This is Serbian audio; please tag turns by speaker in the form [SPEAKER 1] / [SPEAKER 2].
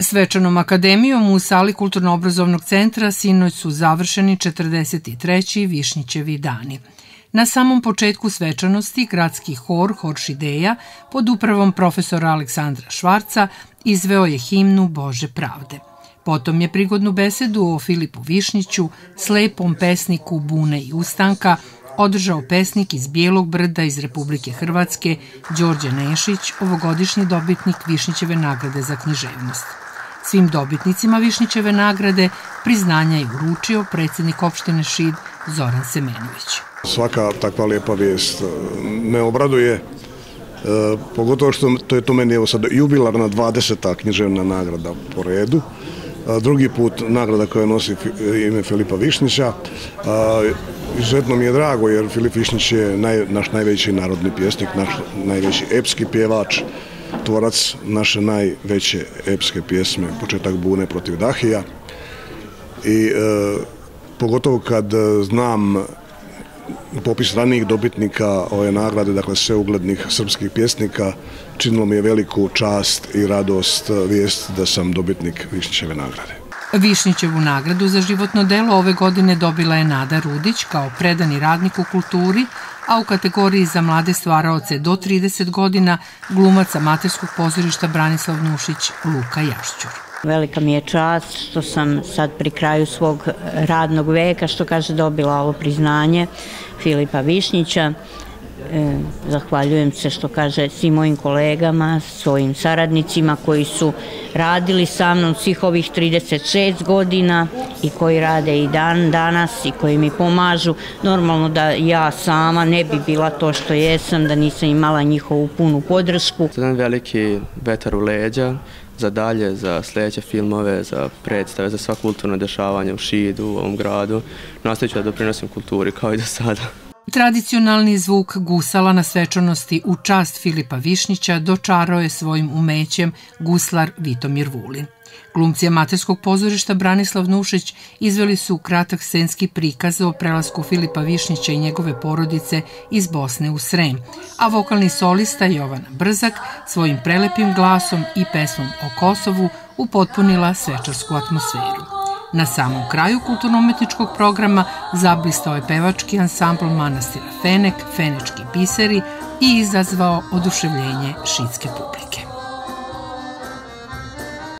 [SPEAKER 1] Svečanom akademijom u sali Kulturno-obrazovnog centra sinoć su završeni 43. Višnjićevi dani. Na samom početku svečanosti gradski hor Horšideja pod upravom profesora Aleksandra Švarca izveo je himnu Bože pravde. Potom je prigodnu besedu o Filipu Višnjiću, slepom pesniku Bune i Ustanka, održao pesnik iz Bijelog brda iz Republike Hrvatske, Đorđe Nešić, ovogodišnji dobitnik Višnjićeve nagrade za književnost. Svim dobitnicima Višnjićeve nagrade priznanja je uručio predsednik opštine Šid Zoran Semenović.
[SPEAKER 2] Svaka takva lijepa vijest me obraduje, e, pogotovo što to je to meni evo sad jubilarna 20. književna nagrada po redu. Drugi put nagrada koja nosi ime Filipa Višnjića. Izuzetno mi je drago jer Filip Višnjić je naš najveći narodni pjesnik, naš najveći epski pjevač, tvorac naše najveće epske pjesme, početak bune protiv Dahija. I e, pogotovo kad znam popis ranijih dobitnika ove nagrade, dakle sve uglednih srpskih pjesnika, činilo mi je veliku čast i radost vijest da sam dobitnik Višnjićeve nagrade.
[SPEAKER 1] Višnjićevu nagradu za životno delo ove godine dobila je Nada Rudić kao predani radnik u kulturi, a u kategoriji za mlade stvaraoce do 30 godina glumac amaterskog pozorišta Branislav Nušić Luka Jašćur.
[SPEAKER 3] Velika mi je čast što sam sad pri kraju svog radnog veka, što kaže, dobila ovo priznanje Filipa Višnjića. E, zahvaljujem se što kaže svim mojim kolegama, svojim saradnicima koji su radili sa mnom svih ovih 36 godina i koji rade i dan danas i koji mi pomažu. Normalno da ja sama ne bi bila to što jesam, da nisam imala njihovu punu podršku.
[SPEAKER 4] Jedan veliki vetar u leđa za dalje, za sledeće filmove, za predstave, za sva kulturna dešavanja u Šidu, u ovom gradu. Nastavit ću da doprinosim kulturi kao i do sada.
[SPEAKER 1] Tradicionalni zvuk gusala na svečanosti u čast Filipa Višnjića dočarao je svojim umećem guslar Vitomir Vulin. Glumci amaterskog pozorišta Branislav Nušić izveli su kratak scenski prikaz o prelasku Filipa Višnjića i njegove porodice iz Bosne u Srem, a vokalni solista Jovana Brzak svojim prelepim glasom i pesmom o Kosovu upotpunila svečarsku atmosferu. Na samom kraju kulturno-umetničkog programa zablistao je pevački ansambl manastira Fenek, Fenečki piseri i izazvao oduševljenje šitske publike.